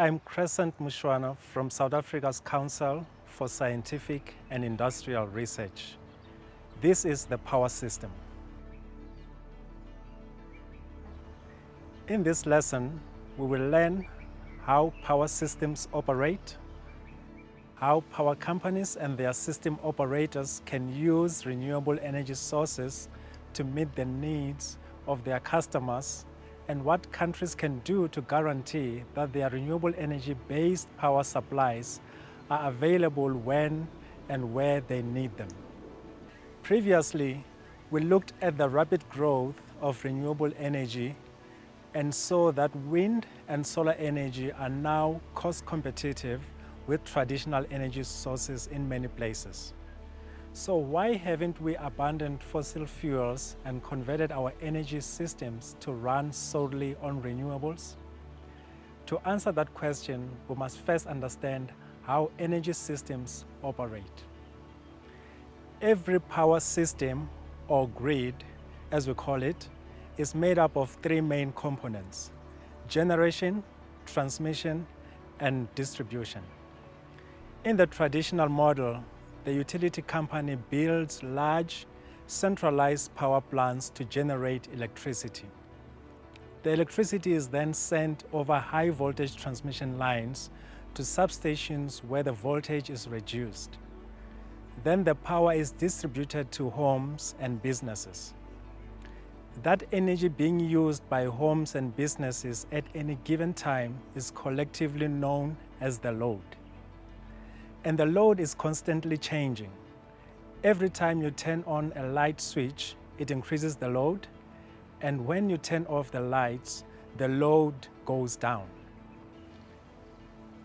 I'm Crescent Mushwana from South Africa's Council for Scientific and Industrial Research. This is the power system. In this lesson, we will learn how power systems operate, how power companies and their system operators can use renewable energy sources to meet the needs of their customers and what countries can do to guarantee that their renewable energy-based power supplies are available when and where they need them. Previously, we looked at the rapid growth of renewable energy and saw that wind and solar energy are now cost competitive with traditional energy sources in many places. So why haven't we abandoned fossil fuels and converted our energy systems to run solely on renewables? To answer that question, we must first understand how energy systems operate. Every power system, or grid as we call it, is made up of three main components, generation, transmission, and distribution. In the traditional model, the utility company builds large, centralized power plants to generate electricity. The electricity is then sent over high voltage transmission lines to substations where the voltage is reduced. Then the power is distributed to homes and businesses. That energy being used by homes and businesses at any given time is collectively known as the load. And the load is constantly changing. Every time you turn on a light switch, it increases the load. And when you turn off the lights, the load goes down.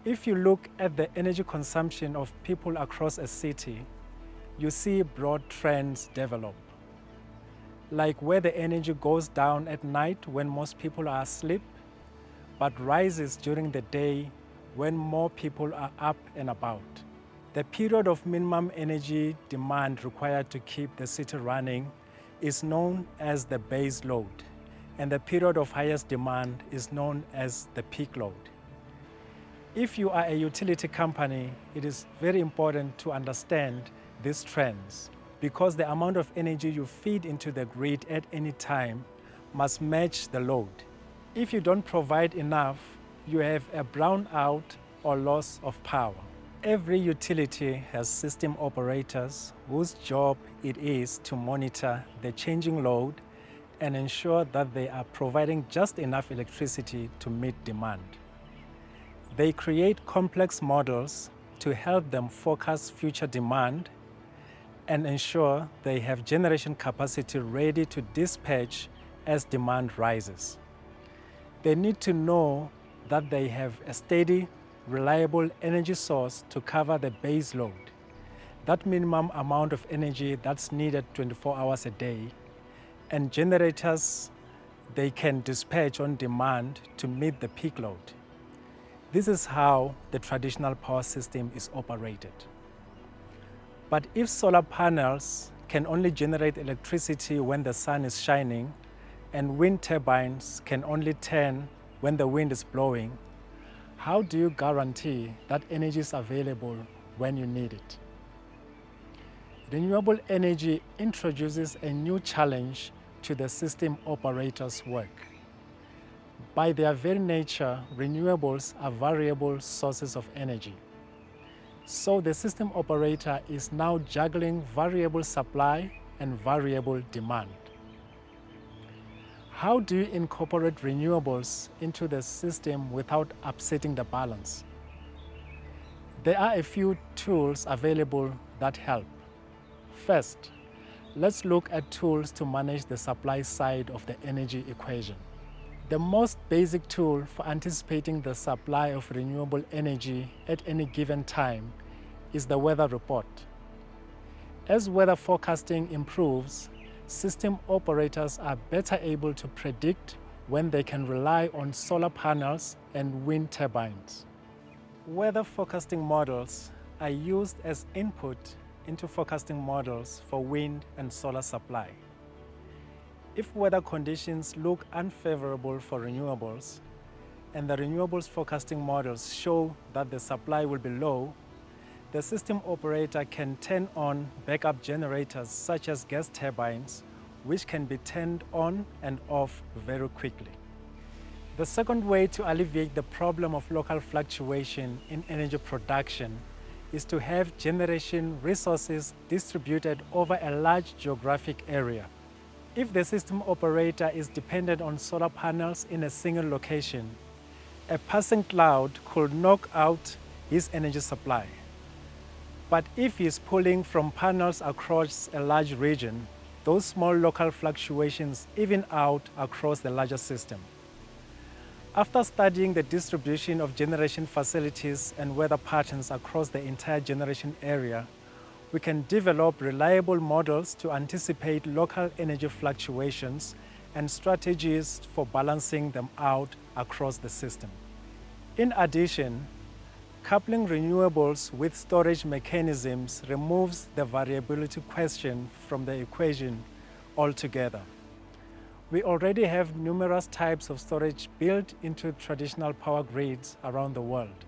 If you look at the energy consumption of people across a city, you see broad trends develop. Like where the energy goes down at night when most people are asleep, but rises during the day when more people are up and about. The period of minimum energy demand required to keep the city running is known as the base load, and the period of highest demand is known as the peak load. If you are a utility company, it is very important to understand these trends because the amount of energy you feed into the grid at any time must match the load. If you don't provide enough, you have a brownout or loss of power. Every utility has system operators whose job it is to monitor the changing load and ensure that they are providing just enough electricity to meet demand. They create complex models to help them forecast future demand and ensure they have generation capacity ready to dispatch as demand rises. They need to know that they have a steady reliable energy source to cover the base load. That minimum amount of energy that's needed 24 hours a day. And generators, they can dispatch on demand to meet the peak load. This is how the traditional power system is operated. But if solar panels can only generate electricity when the sun is shining, and wind turbines can only turn when the wind is blowing, how do you guarantee that energy is available when you need it? Renewable energy introduces a new challenge to the system operator's work. By their very nature, renewables are variable sources of energy. So the system operator is now juggling variable supply and variable demand. How do you incorporate renewables into the system without upsetting the balance? There are a few tools available that help. First, let's look at tools to manage the supply side of the energy equation. The most basic tool for anticipating the supply of renewable energy at any given time is the weather report. As weather forecasting improves, system operators are better able to predict when they can rely on solar panels and wind turbines. Weather forecasting models are used as input into forecasting models for wind and solar supply. If weather conditions look unfavorable for renewables, and the renewables forecasting models show that the supply will be low, the system operator can turn on backup generators such as gas turbines, which can be turned on and off very quickly. The second way to alleviate the problem of local fluctuation in energy production is to have generation resources distributed over a large geographic area. If the system operator is dependent on solar panels in a single location, a passing cloud could knock out his energy supply. But if he's pulling from panels across a large region, those small local fluctuations even out across the larger system. After studying the distribution of generation facilities and weather patterns across the entire generation area, we can develop reliable models to anticipate local energy fluctuations and strategies for balancing them out across the system. In addition, Coupling renewables with storage mechanisms removes the variability question from the equation altogether. We already have numerous types of storage built into traditional power grids around the world.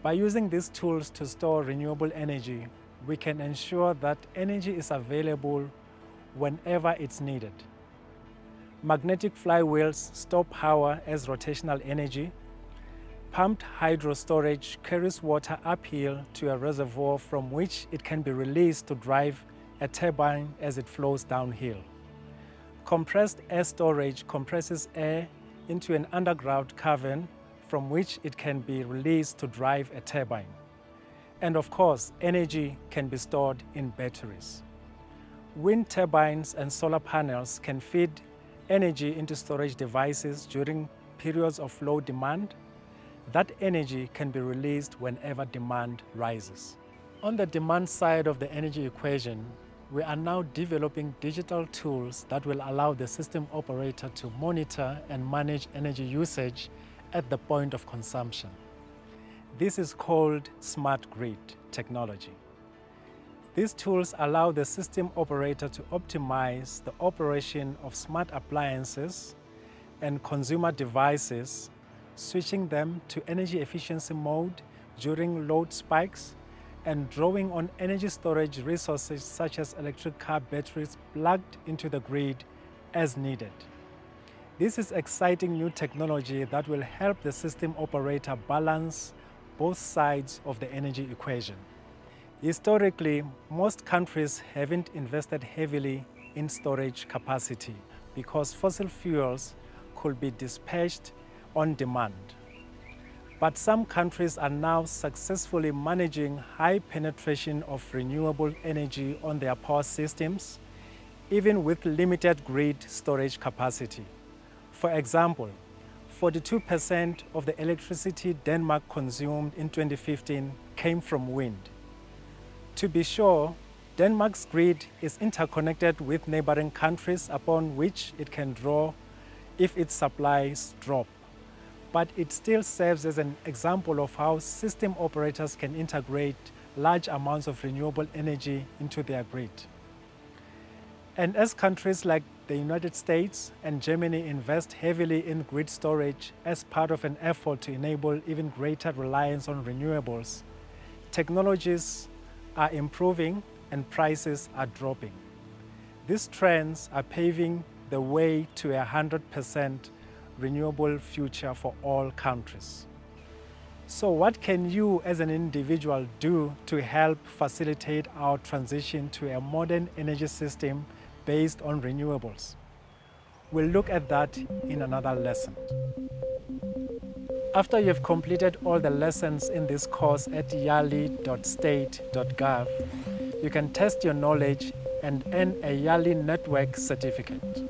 By using these tools to store renewable energy, we can ensure that energy is available whenever it's needed. Magnetic flywheels store power as rotational energy Pumped hydro storage carries water uphill to a reservoir from which it can be released to drive a turbine as it flows downhill. Compressed air storage compresses air into an underground cavern from which it can be released to drive a turbine. And of course, energy can be stored in batteries. Wind turbines and solar panels can feed energy into storage devices during periods of low demand that energy can be released whenever demand rises. On the demand side of the energy equation, we are now developing digital tools that will allow the system operator to monitor and manage energy usage at the point of consumption. This is called smart grid technology. These tools allow the system operator to optimize the operation of smart appliances and consumer devices switching them to energy efficiency mode during load spikes, and drawing on energy storage resources such as electric car batteries plugged into the grid as needed. This is exciting new technology that will help the system operator balance both sides of the energy equation. Historically, most countries haven't invested heavily in storage capacity because fossil fuels could be dispatched on demand. But some countries are now successfully managing high penetration of renewable energy on their power systems, even with limited grid storage capacity. For example, 42% of the electricity Denmark consumed in 2015 came from wind. To be sure, Denmark's grid is interconnected with neighboring countries upon which it can draw if its supplies drop but it still serves as an example of how system operators can integrate large amounts of renewable energy into their grid. And as countries like the United States and Germany invest heavily in grid storage as part of an effort to enable even greater reliance on renewables, technologies are improving and prices are dropping. These trends are paving the way to a 100% renewable future for all countries. So what can you as an individual do to help facilitate our transition to a modern energy system based on renewables? We'll look at that in another lesson. After you've completed all the lessons in this course at yali.state.gov, you can test your knowledge and earn a YALI Network certificate.